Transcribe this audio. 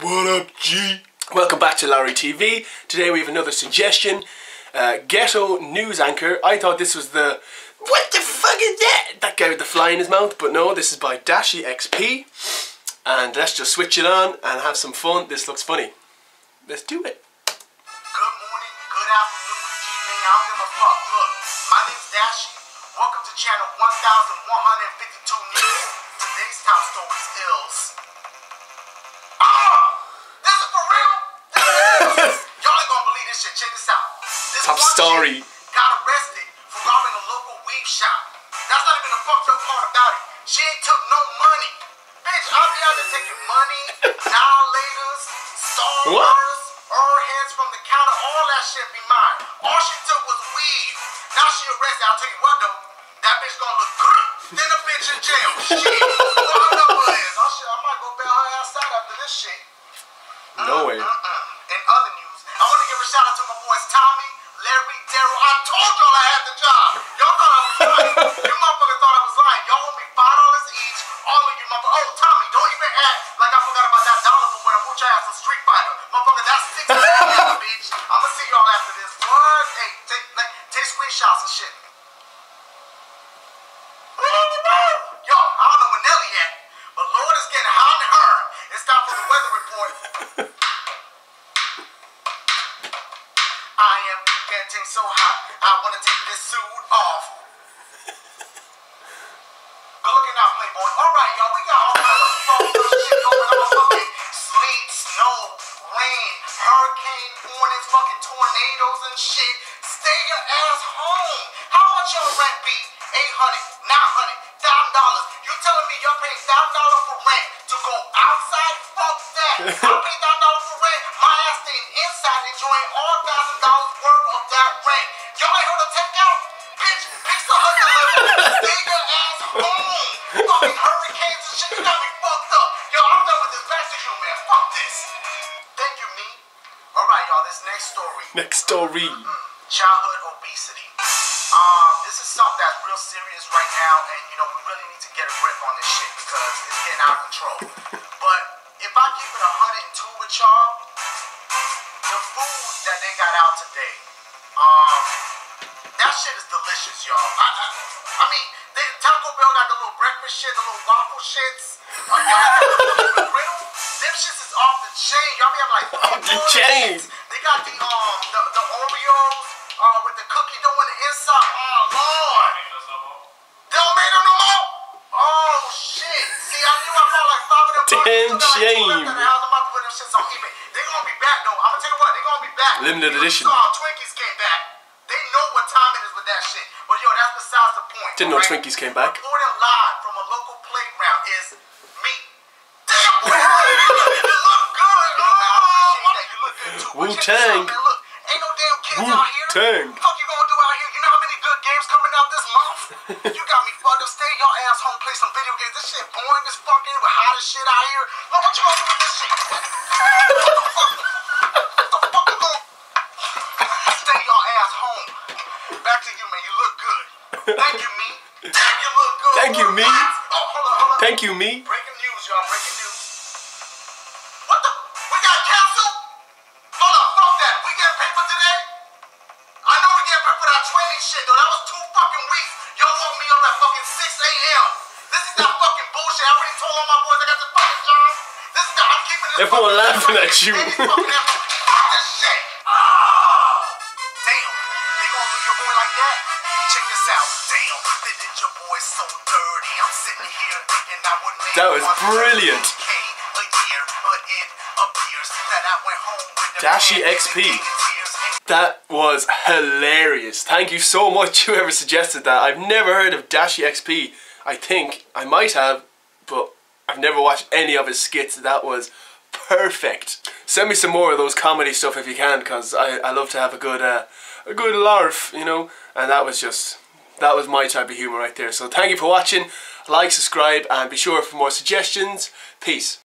What up, G? Welcome back to Lowry TV. Today we have another suggestion. Uh, ghetto news anchor. I thought this was the. What the fuck is that? That guy with the fly in his mouth. But no, this is by Dashie XP. And let's just switch it on and have some fun. This looks funny. Let's do it. Good morning, good afternoon, evening, I don't give a fuck. Look, my name's Dashie. Welcome to channel 1152 Top story. got arrested for robbing a local weave shop. That's not even the fucked up part about it. She ain't took no money. Bitch, I'll be out there taking money, dilators, stars, her hands from the counter, all that shit be mine. All she took was weed. Now she arrested. I'll tell you what though, that bitch gonna look good. Then the bitch in jail. Shit. What her number is? Oh shit, I might go bail her ass out after this shit. No uh, way. Uh-uh. In other news, I want to give a shout out to my boys Tommy, the job. Y'all thought I was lying. you motherfuckers thought I was lying. Y'all owe me five dollars each. All of you motherfuckers. Oh, Tommy, don't even act like I forgot about that dollar for when I put your ass on Street Fighter. Motherfucker, that's six dollars, bitch. I'ma see y'all after this. Take like, take screenshots and shit. Yo, I don't know where Nelly at, but Lord is getting hot and her. It's time for the weather report. I am getting so hot, I wanna take this suit off. Good looking out, Playboy. Alright, y'all, we got all kinds of up shit going on. Fucking sleet, snow, rain, hurricane warnings, fucking tornadoes and shit. Stay your ass home. How much your rent be? 800 900 Next story. childhood obesity. Um, this is something that's real serious right now, and you know we really need to get a grip on this shit because it's getting out of control. but if I keep it 102 with y'all, the food that they got out today, um, that shit is delicious, y'all. I, I, I mean, they, Taco Bell got the little breakfast shit, the little waffle shits. Uh, y'all got the griddle. Them shits is off the chain. Y'all be having like Off the chain. They got the um be back. Limited You edition. Twinkies came back. They know what time it is with that shit. But yo, that's besides the point. Didn't know? Twinkies came back. Reporting live from a local playground is me. Damn, boy, you look good. Oh, I appreciate that. You look good too. But check this Wu-Tang. Fucked up. Stay your ass home, play some video games. This shit boring as fucking with hot as shit out here. Look what you gonna do with this shit? What the fuck? What you gonna? Stay your ass home. Back to you, man. You look good. Thank you, me. You look good. Thank you, me. Oh, hold on, hold on. Thank you, me. Breaking news, y'all. Breaking news. What the? We got canceled? Hold on, fuck that. We getting paid for today? I know we getting paid for that training shit, though. That was two fucking weeks. Fucking 6 a.m. This is that fucking bullshit. I already told all my boys I got the fucking job. This is the, I'm keeping this Everyone laughing at you. This shit. Ah! Damn. They gonna do your boy like that? Check this out. Damn. They did your boy so dirty. I'm sitting here thinking I would make That was brilliant. 100K a year, but it appears that I went home with the Dashie man XP. That was hilarious. Thank you so much, whoever suggested that. I've never heard of Dashie XP. I think I might have, but I've never watched any of his skits. That was perfect. Send me some more of those comedy stuff if you can, because I, I love to have a good uh, a good larf, you know. And that was just that was my type of humor right there. So thank you for watching. Like, subscribe, and be sure for more suggestions. Peace.